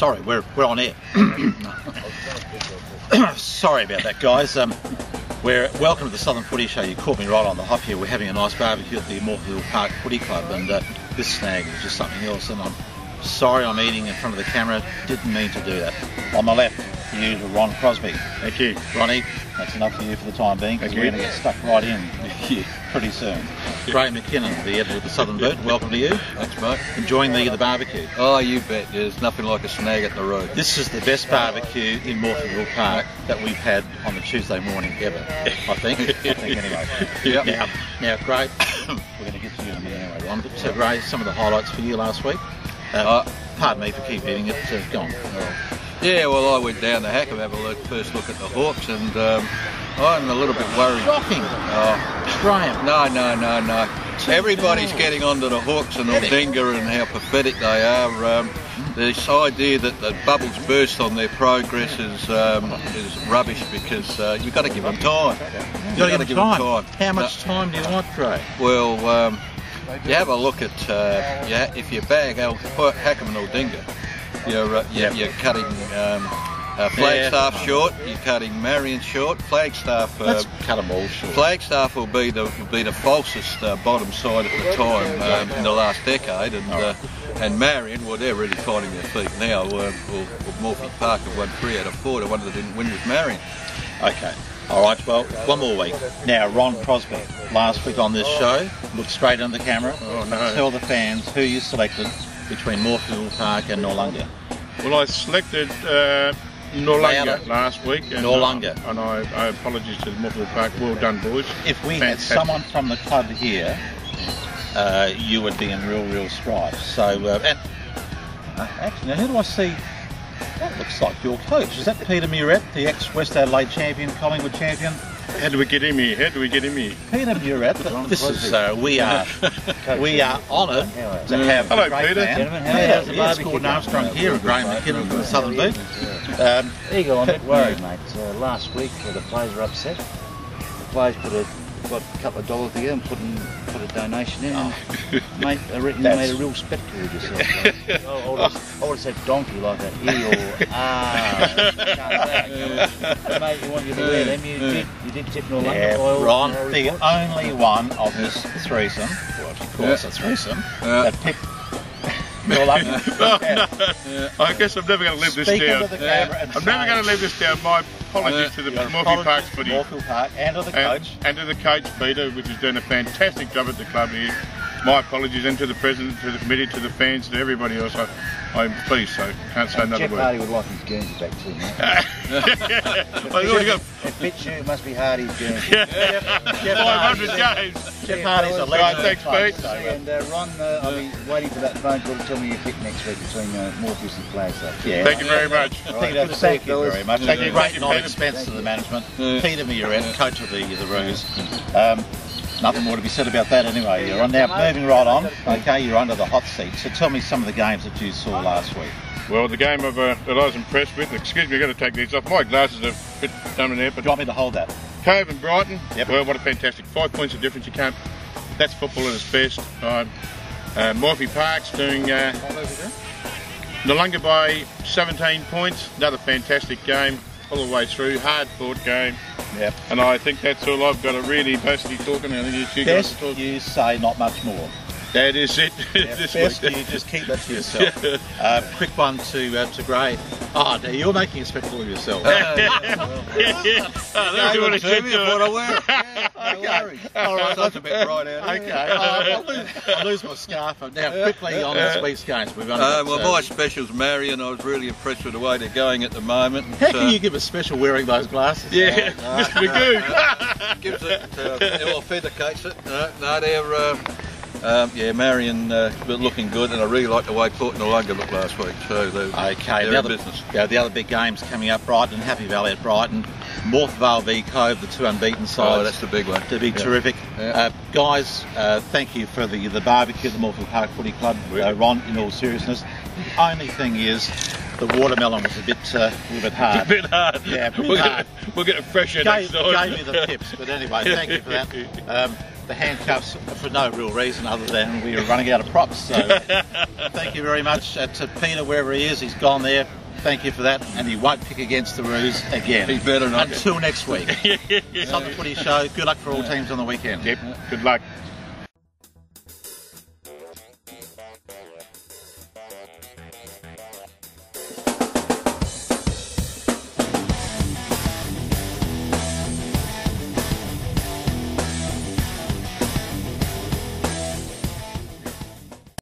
sorry, we're, we're on air. sorry about that, guys. Um, we're welcome to the Southern Footy Show. You caught me right on the hop here. We're having a nice barbecue at the Morphettville Park Footy Club, and uh, this snag is just something else. And I'm sorry I'm eating in front of the camera. Didn't mean to do that. On my left, the usual Ron Crosby. Thank you. Ronnie, that's enough for you for the time being because we're going to get stuck right in pretty soon. Ray McKinnon, the editor of the Southern Boot. Welcome to you. Thanks, mate. Enjoying the, the barbecue. Oh, you bet. There's nothing like a snag at the road. This is the best barbecue in Morphettville Park that we've had on a Tuesday morning ever, I think. I think anyway. Yep. Now, now, great. We're going to get to you in a minute anyway, Ron. But so, Ray, some of the highlights for you last week. Uh, Uh, pardon me for keep eating it. Uh, go on. Yeah, well, I went down to Hackham, have a look, first look at the Hawks, and um, I'm a little bit worried. Shocking. Oh, no, no, no, no. Everybody's getting onto the Hawks and Aldinga and how pathetic they are. Um, this idea that the bubbles burst on their progress is um, is rubbish because uh, you've got to give them time. You've got to give them time. How much time do you want, Ray? Well, um, you have a look at uh, yeah, if you bag Al Hackham and Aldinga, you're uh, you're, Yep. you're cutting um, uh, Flagstaff short, you're cutting Marion short. Flagstaff, uh, cut them all short. Flagstaff will be the will be the falsest uh, bottom side at the time um, in the last decade, and uh, and Marion, well, they're really finding their feet now. Uh, well, well, Morphy Park have won three out of four. The one that didn't win was Marion. Okay. All right. Well, one more week. Now, Ron Crosby, last week on this show, look straight into the camera. Oh, no. Tell the fans who you selected between Morphettville Park and Noarlunga. Well, I selected uh, Noarlunga last week. And, Noarlunga. Uh, and I, I apologise to the Morphettville Park. Well done, boys. If we Fantastic. had someone from the club here, uh, you would be in real, real strife. So, uh, and uh, actually, now who do I see? That looks like your coach. Is that Peter Muret, the ex-West Adelaide champion, Collingwood champion? How do we get him here? How do we get him here? Peter Muret. This is uh, we are we are honoured to have Hello, a great Peter. man. Gentlemen, how- Peter, how's the yes, barbecue Gordon going? Armstrong here and Graham McKinnon from the Southern Boot. Um, There you go, I'm a bit worried, mate. Uh, last week uh, the players were upset. The players put a got a couple of dollars together and put, in, put a donation in, and mate, I reckon you made a real spectacle of yourself. mate. I, I, would have, I would have said donkey like an E or ah. But, mate, you want you to wear them. You did, you did tip Noarlunga yeah, by all Ron, the reports. only one of this threesome, well, of course a threesome, Yeah. that picked Noarlunga. Oh, Yeah. no. I guess I'm never going to live this Speak down. into the camera and I'm never going to live this down. My apologies to the You got Morphy apologies Parks to footy. Morphettville Park and to the and, coach. and to the coach Peter, which has done a fantastic job at the club here. My apologies, and to the president, to the committee, to the fans, to everybody else. I, I'm pleased, so can't say And another Jeff word. Hardy would like his Guernsey back too, mate. I've already got It fits you, it must be Hardy's Guernsey. 500 games. Jeff Hardy's a Right, legend. thanks, of the club, Pete. so, uh, And uh, Ron, uh, I'll be waiting for that phone call to tell me your pick next week between uh, Morpheus and Flagstaff. Yeah. Thank you very much. Peter, good thank you, you very much. Thank Thank you, great thank you, non-expense to the management. Yeah. Peter Muret, coach of the the Roos. Um, nothing more to be said about that anyway. You're on now. Moving right on. Okay, you're under the hot seat. So tell me some of the games that you saw last week. Well, the game of, uh, that I was impressed with, excuse me, I've got to take these off. My glasses are a bit done in there, Do but you want me to hold that? Cove and Brighton, Yep. well, what a fantastic. Five points of difference, you can't, that's football at its best. Uh, uh, Morphy Park's doing uh, Noarlunga by 17 points, another fantastic game all the way through, hard fought game. Yep. And I think that's all I've got to really talking. I think you guys Best talk. you say not much more. That is it. Yeah, best you just keep that to yourself. uh, quick one to uh, to Grae. Oh, now you're making a spectacle of yourself. Oh, they're doing a good what I job. Wear. Okay. All right. That's a bit right out. Okay. Oh, I'll, lose, I'll lose my scarf. Now, quickly on this week's games. We've only Uh, got, well, my specials, Marion. I was really impressed with the way they're going at the moment. How So, can you give a special wearing those glasses? Yeah, Mr. Magoo. gives it, uh, it authenticates it. No, no they're, uh, um, yeah, Marion uh, looking good, and I really like the way Port Noarlunga looked last week. So they're, Okay, they're the other, business. yeah, the other big games coming up, Brighton, Happy Valley at Brighton, Morphettville v Cove, the two unbeaten sides. Oh, that's the big one. to be Yeah. terrific. Yeah. Uh, guys, uh, thank you for the, the barbecue at the Morphettville Park Footy Club. Uh, Ron, in all seriousness, the only thing is, the watermelon was a bit uh, a little bit hard. a bit hard. Yeah, a bit we'll hard. Get, we'll get it fresher gave, next time. gave me the tips, but anyway, thank you for that. Um, the handcuffs for no real reason other than we were running out of props. So thank you very much uh, to Peter wherever he is. He's gone there. Thank you for that, and he won't pick against the Roos again. He better not. Until next week. Southern Footy Show. Good luck for all teams on the weekend. Yep. Good luck.